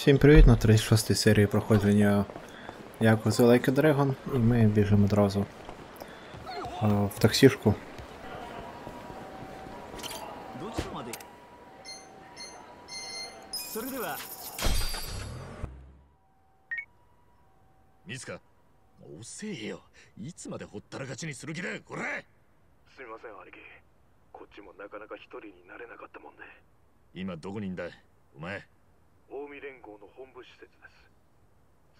Всім привіт на 36 серії проходження Якузи Like a Dragon, і ми біжимо одразу а, в таксішку. どちらまでそれではミスカ遅えよいつまでほったらかしにする気だこれすみません兄貴こっちもなかなか一人になれなかったもんで今どこにいんだお前 近江連合の本部施設です。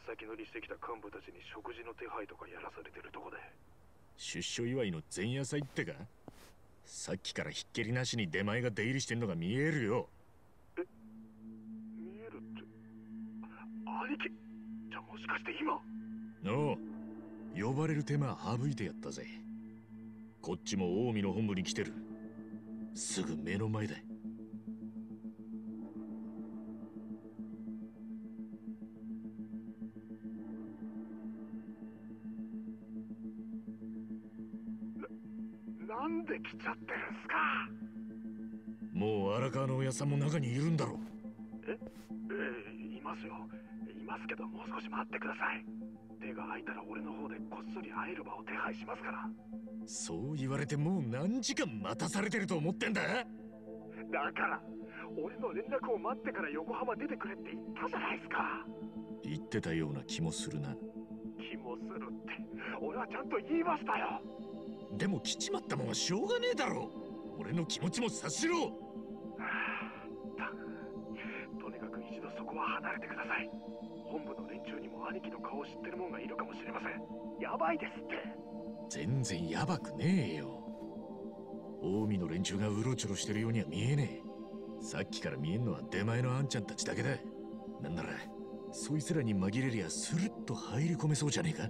先乗りしてきた幹部たちに食事の手配とかやらされてるとこで。出所祝いの前夜祭ってか？さっきからひっきりなしに出前が出入りしてんのが見えるよ。見えるって？あ兄貴？じゃあもしかして今？のう。呼ばれる手間省いてやったぜ。こっちも近江の本部に来てる。すぐ目の前だ来ちゃってるんすか？もう荒川のおやさんも中にいるんだろえ？えいますよ。いますけどもう少し待ってください。手が空いたら俺の方でこっそり会える場を手配しますから。そう言われてもう何時間待たされてると思ってんだ？だから俺の連絡を待ってから横浜出てくれって言ったじゃないですか。言ってたような気もするな。気もするって俺はちゃんと言いましたよでも来ちまったもんはしょうがねえだろ。俺の気持ちも察しろ。たとにかく一度そこは離れてください。本部の連中にも兄貴の顔を知ってる者がいるかもしれません。やばいですって。全然ヤバくねえよ。近江の連中がうろちょろしてるようには見えねえ。さっきから見えんのは出前のあんちゃんたちだけだ。なんならそいつらに紛れりゃスルッと入り込めそうじゃねえか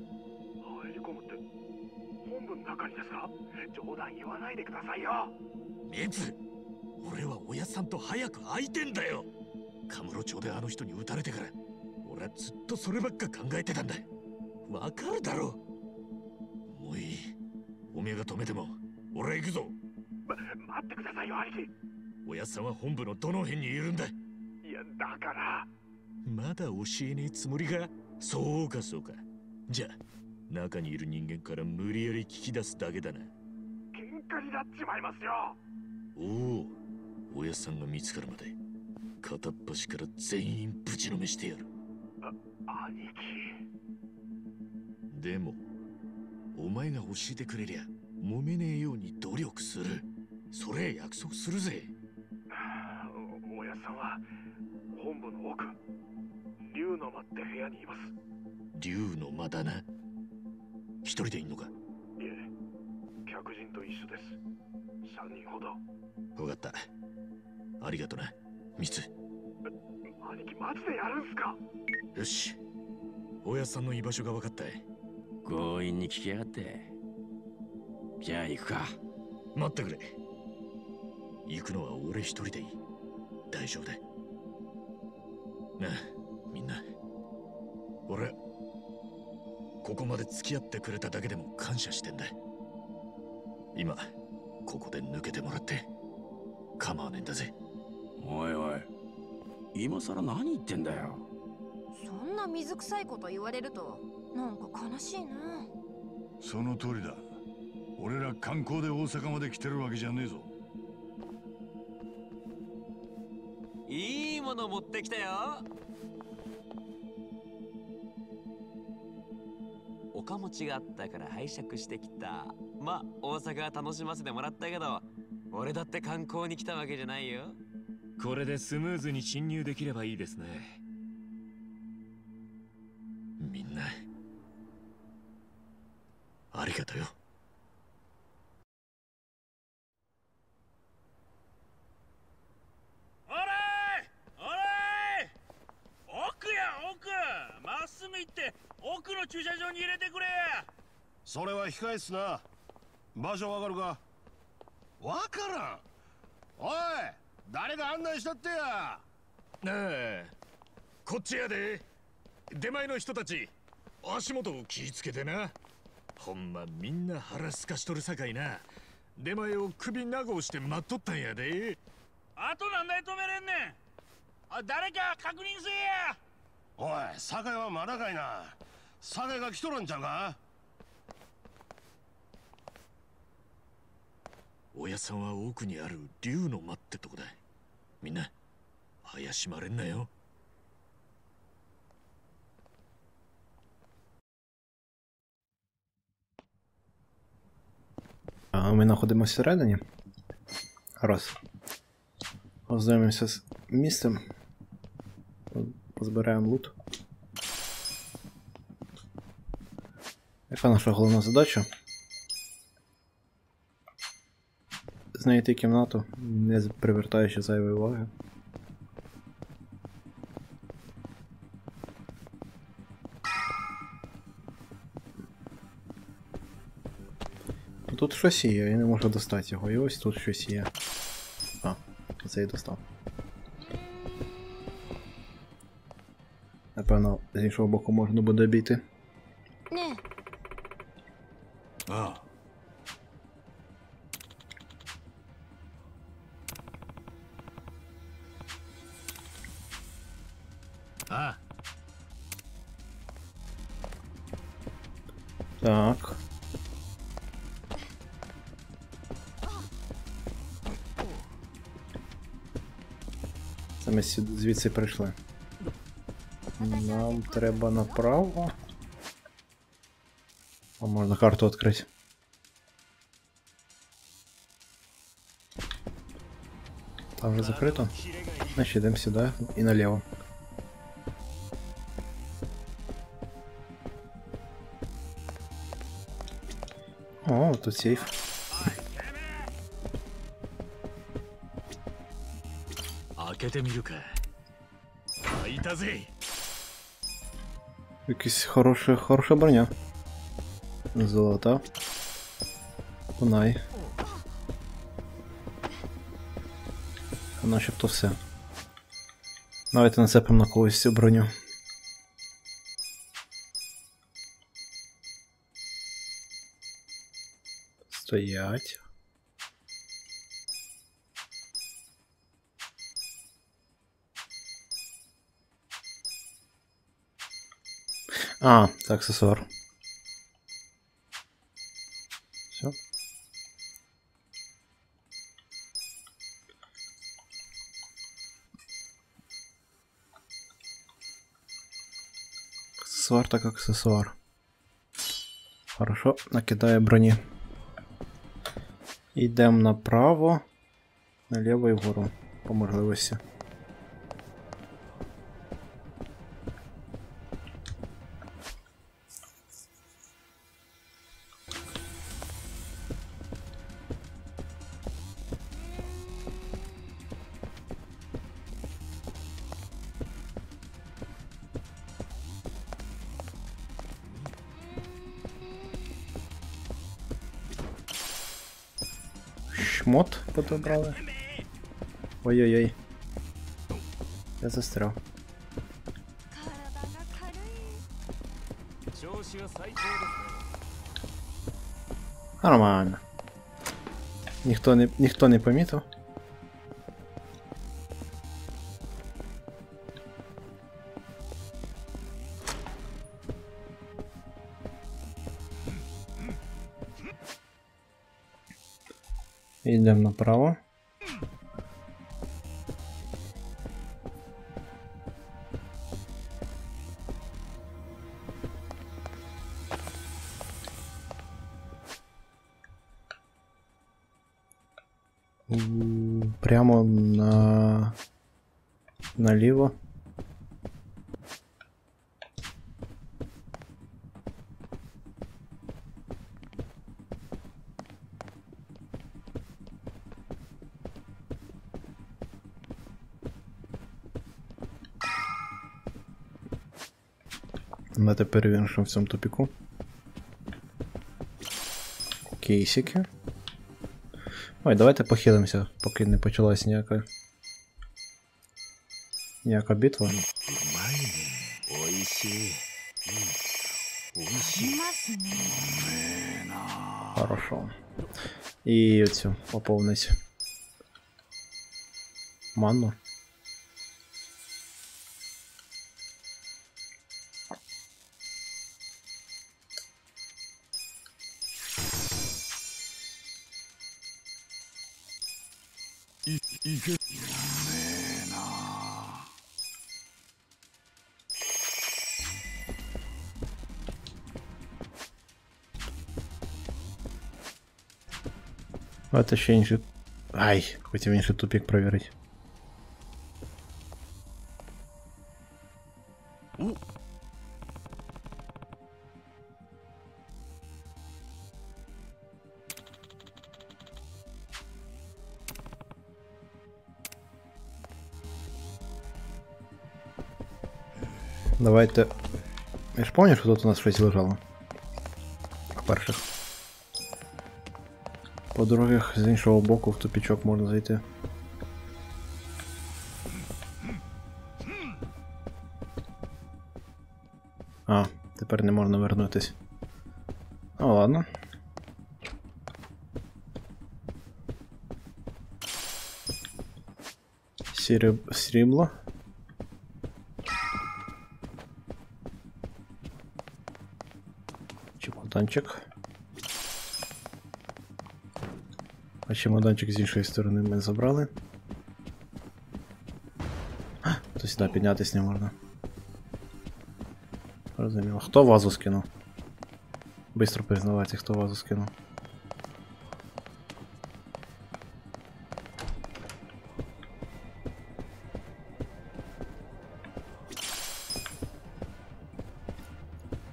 本部の中にですか冗談言わないでくださいよ。熱俺はおやさんと早く会いてんだよ。カムロ町であの人に撃たれてから俺はずっとそればっか考えてたんだ。わかるだろ。もういい。おめえが止めても俺は行くぞ。ま待ってくださいよ兄貴。おやさんは本部のどの辺にいるんだ。いやだから。まだ教えねえつもりかそうかそうか。じゃあ中にいる人間から無理やり聞き出すだけだな。喧嘩になっちまいますよ。おおおやさんが見つかるまで。片っ端から全員ぶちのめしてやる。兄貴。でもお前が教えてくれりゃ揉めねえように努力する。それ約束するぜ。お おやさんは本部の奥竜の間って部屋にいます。竜の間だな一人でいんのか？いえ客人と一緒です。3人ほど。分かった。ありがとな。ミツ。兄貴マジでやるんすか？よし。おやさんの居場所が分かった。強引に聞きやがって。じゃあ行くか。待ってくれ。行くのは俺一人でいい。大丈夫だ。なあみんな。俺ここまで付き合ってくれただけでも感謝してんだ。今ここで抜けてもらって構わねえんだぜ。おいおい今さら何言ってんだよ。そんな水臭いこと言われるとなんか悲しいな。その通りだ。俺ら観光で大阪まで来てるわけじゃねえぞ。いいもの持ってきたよ岡持ちがあったから拝借してきた。まあ大阪は楽しませてもらったけど俺だって観光に来たわけじゃないよ。これでスムーズに侵入できればいいですね。みんなありがとよおらいおらい奥や奥まっすぐ行って奥の駐車場に入れてくれそれは控えっすな。場所わかるか？わからん。おい誰が案内したってや？なあこっちやで。出前の人たち足元を気ぃつけてな。ほんまみんな腹すかしとるさかいな。出前を首長押して待っとったんやで。あと何台止めれんねん。あ誰か確認せえや。おい酒はまだかいな。酒が来とるんちゃうか？おやさんは奥にある竜の間ってとこだみんな怪しまれんなよ А ми знаходимося всередині. Раз. Ознайомимося з місцем. Позбираємо лут. Яка наша головна задача? Знайти кімнату, не привертаючи зайвої уваги. Ну, Тут щось є, я не можу достати його. І ось тут щось є. А, це і достав. Напевно, з іншого боку можна буде обійти. ми сюди- звідси прийшли. Нам треба направо. А можна карту відкрити. Там вже закрито. Значить йдемо сюди і наліво. О, тут сейф. けてみるか開いたぜ Якась хороша, хороша броня. Золота. Кунай. А Начебто все. Давайте нацепимо на когось цю броню. Стоять. А, це аксесуар. Все. Аксесуар так аксесуар. Хорошо, накидаю броні. Йдемо направо, наліво і вгору, по можливості. Мод подобрали. Ой-ой-ой. Я застрял. Нормально. Ніхто не ніхто не помітив. Идем направо. Прямо на налево. тепер він в цьому тупіку. Кейсики. Ой, давайте похилимося, поки не почалась ніяка. Ніяка битва. Хорошо. И І оцю поповнить. Манну. Давайте ще інший. Ай, хотів інший тупік провірити. Давайте. Я ж пам'ятаю, що тут у нас щось лежало. По-перше. По-друге, з іншого боку в тупічок можна зайти. А, тепер не можна вернутись. Ну ладно. Сріб... Срібло. Чемоданчик. А чемоданчик з іншої сторони ми забрали. А, То сюди піднятись не можна. Розуміло. Хто вазу скинув? Быстро признавайте, хто вазу скинув.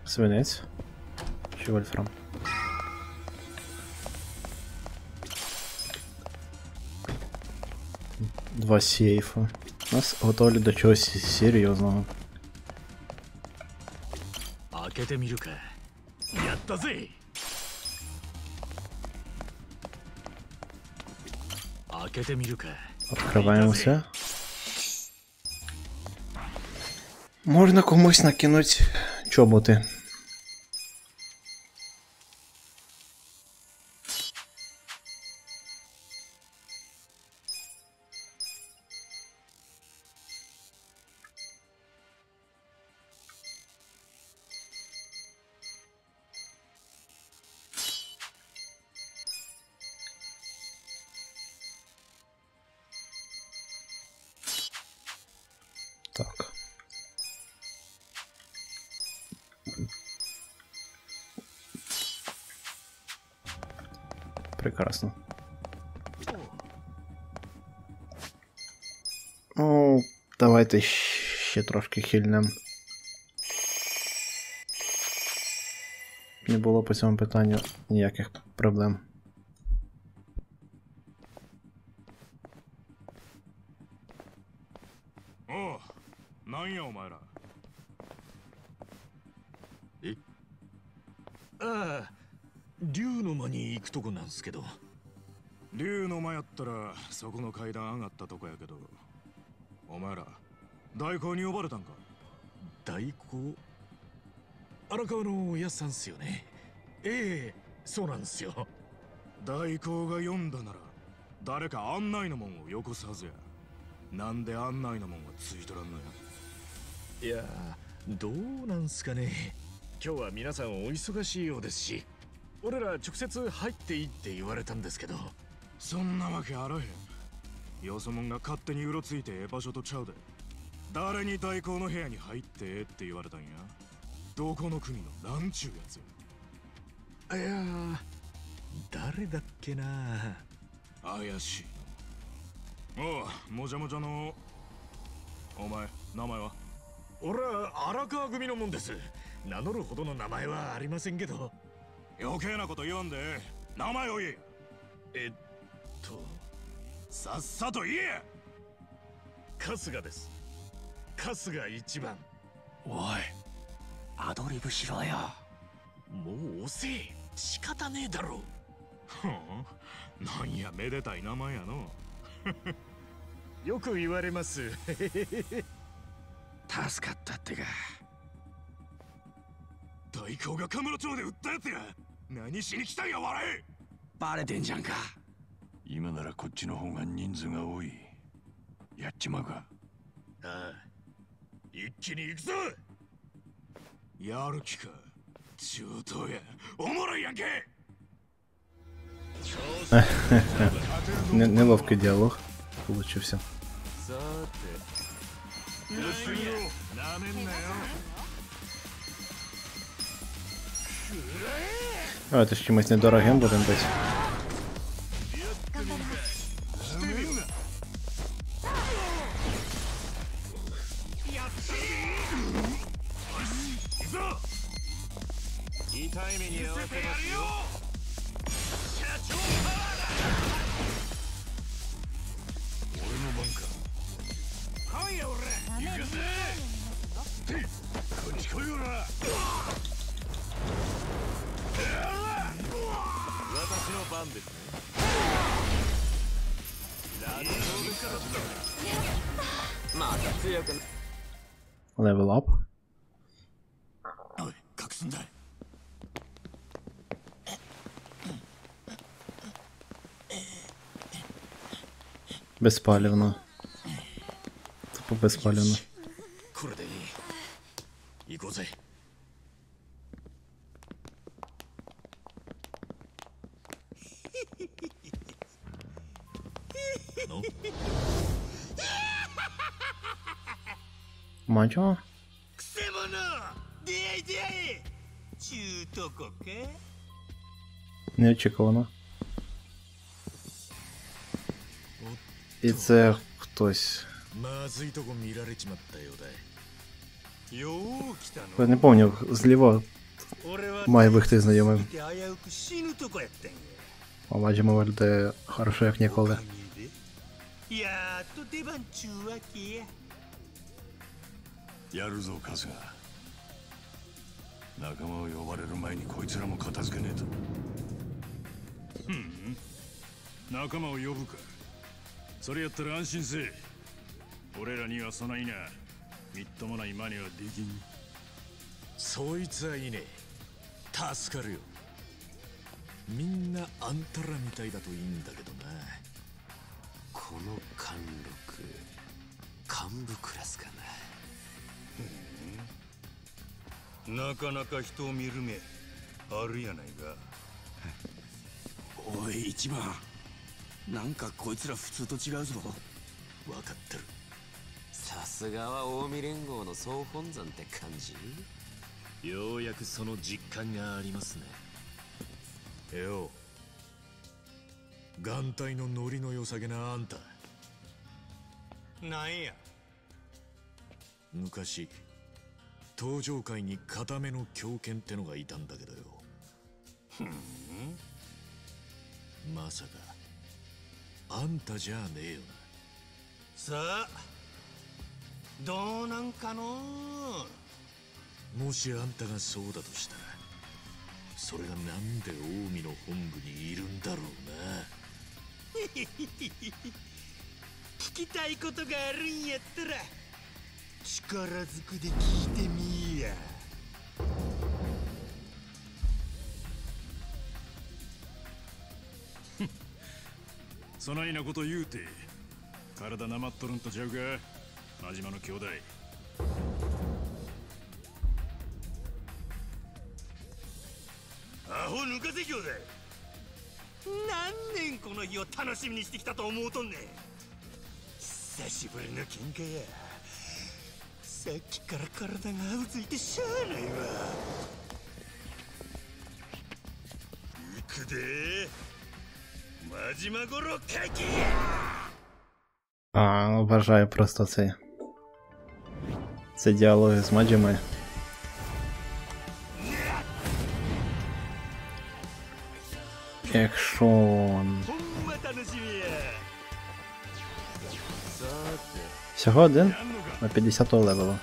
Свинець. Чи вольфрам? два сейфа. Нас готовили до чего серьезного. Открываемся. Можно комусь накинуть чоботи. Ну, давайте ще трошки хильнем. Не було по цьому питанню ніяких проблем. 代行に呼ばれたんか？代行荒川のおやっさんっすよね。ええそうなんですよ。代行が呼んだなら誰か案内のもんをよこすはずや。なんで案内のもんはついとらんのや？いやどうなんすかね。今日は皆さんお忙しいようですし俺ら直接入っていいって言われたんですけど。そんなわけあらへん。よそもんが勝手にうろついてええ場所とちゃうで誰に代行の部屋に入ってええって言われたんや？どこの国のなんちゅうやつやいや誰だっけな。怪しい。なおうもじゃもじゃのお前名前は？俺は荒川組のもんです。名乗るほどの名前はありませんけど。余計なこと言わんで。名前を言え。えっとさっさと言え。春日です春日一番。おいアドリブしろよ。もう遅え仕方ねえだろ。はあなんやめでたい名前やの。よく言われます。助かったってか。代行がカムロ町で撃ったやつや。何しに来たんや笑え。バレてんじゃんか。今ならこっちの方が人数が多い。やっちまうか。ああ一気に行くぞやる気か中東やおもろいやんけ Не- Неловкий діалог. получився. さてよしよなめんなよ Давайте ж чимось недорогим будемо десь. 痛い目に遭わせますよ。俺の番か。来いよ俺行くぜこっち来いよら。私の番ですね。ラジオですからまた強くな。Level up. Безпалівно. Тупо безпалівно. Мачо? Не Неочікувано. І це хтось. まずいとこ見られちまったようだよう来た Я не пам'ятаю, зліва 俺は має бігти знайомим. 危うく死ぬとこやったんや А бачимо виглядає хорошо, як ніколи. やっと出番ちゅうわけややるぞ春日仲間を呼ばれる前にこいつらも片付けねえと仲間を呼ぶか それやったら安心せえ。俺らにはそないなみっともない真似はできん。そいつはいいね。助かるよ。みんなあんたらみたいだといいんだけどな。この貫禄幹部クラスかな。なかなか人を見る目あるやないか。おい一番なんかこいつら普通と違うぞ。分かってる。さすがは近江連合の総本山って感じ？ようやくその実感がありますね。よ眼帯のノリの良さげなあんた。なんや？昔登場界に固めの狂犬ってのがいたんだけどよ。まさかあんたじゃねえよ。さあどうなんかの？なもしあんたがそうだとしたらそれがなんで近江の本部にいるんだろう聞きたいことがあるんやったら力ずくで聞いてみいやそないなこと言うて体なまっとるんとちゃうか？真島の兄弟。アホ抜かせ兄弟。何年この日を楽しみにしてきたと思うとんねん。久しぶりの喧嘩や。さっきから体がうずいてしゃあないわ。行くで。А, вважаю просто це. Це діалоги з Маджіми. Екшон. Всього один на 50 левелу.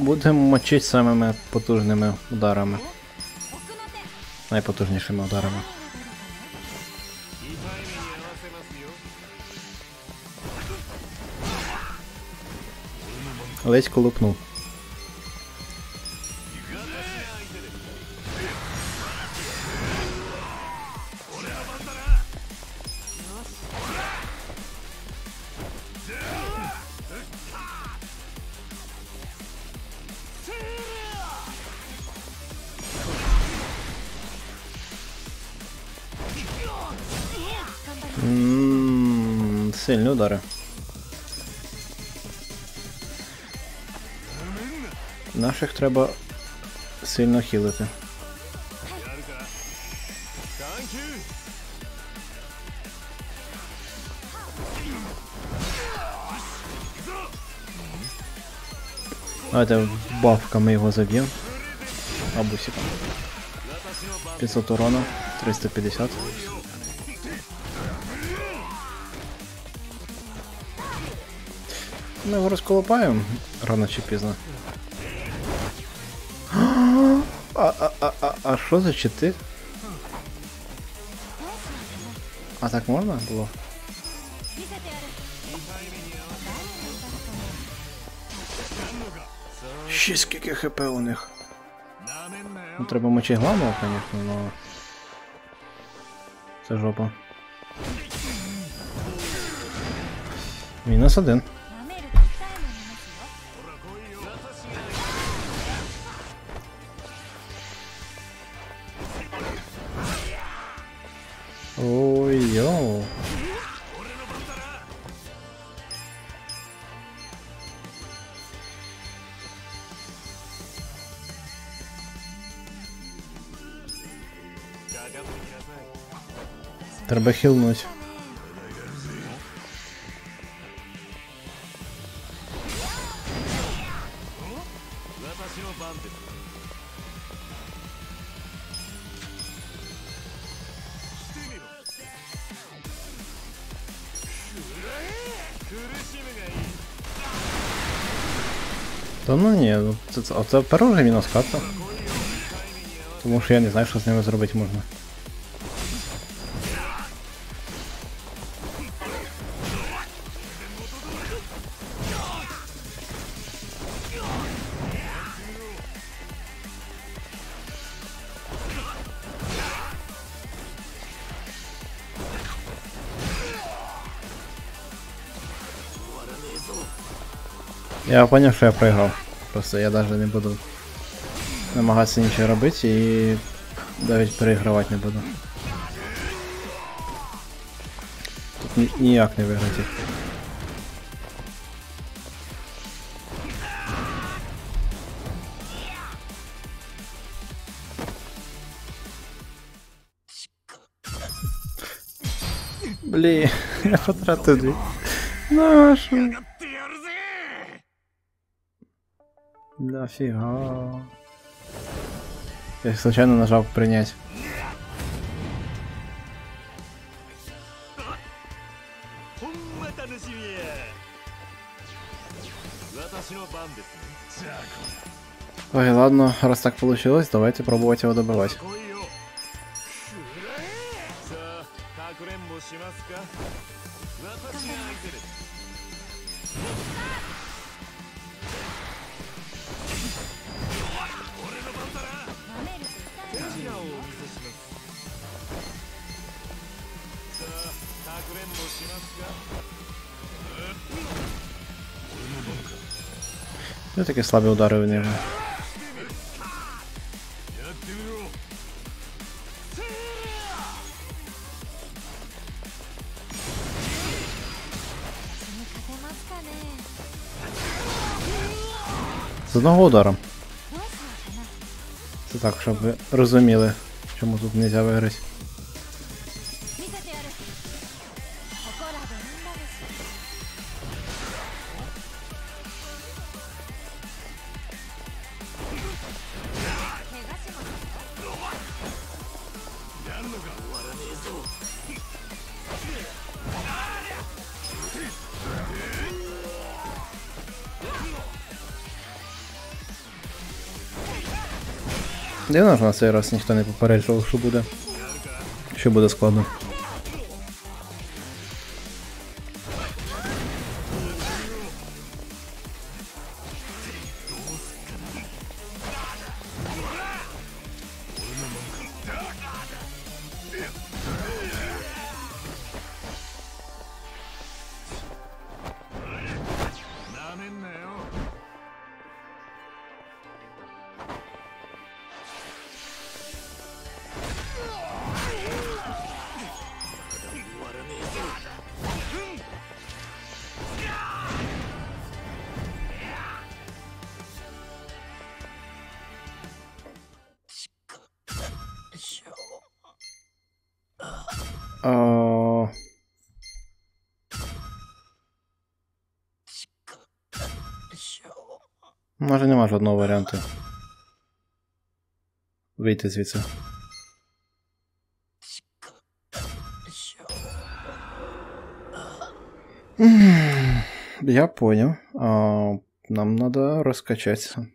Будемо мочити самими потужними ударами. Найпотужнішими ударами. 痛い Ммм, сильні удари. Наших треба сильно хілити. Давайте бавками його заб'ємо. Абусик. 500 урона. 350. Ми його розколопаємо рано чи пізно. А, а, а, а, а що за чити? А так можна було? Ще хп у них. Ну, треба мочі главного, звісно, но... Це жопа. Мінус один. Треба хилнуть. Та ну ні, це, це, це вже мінус карта. Тому що я не знаю, що з ними зробити можна. Я поняв, що я проіграв. Просто я навіть не буду намагатися нічого робити і навіть переігравати не буду. Тут ні- ніяк не виграти. Блін, я потратив дві. Ну, Дофига. Я случайно нажал принять. Ой, ладно, раз так получилось, давайте пробовать его добывать. をお見せしますさあかくれんぼしますか Ну такі слабі удари в нього. やってみろ に勝てますかね З одного ударом. так, щоб ви розуміли, чому тут не можна виграти. Дивно, що на цей раз ніхто не попереджував, що буде. Що буде складно. А... Може нема жодного варіанту. Вийти звідси. Я понял. А, нам надо раскачаться.